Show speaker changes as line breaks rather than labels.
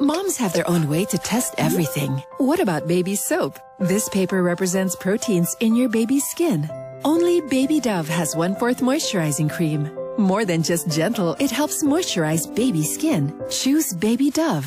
Moms have their own way to test everything. What about baby soap? This paper represents proteins in your baby's skin. Only Baby Dove has one-fourth moisturizing cream. More than just gentle, it helps moisturize baby skin. Choose Baby Dove.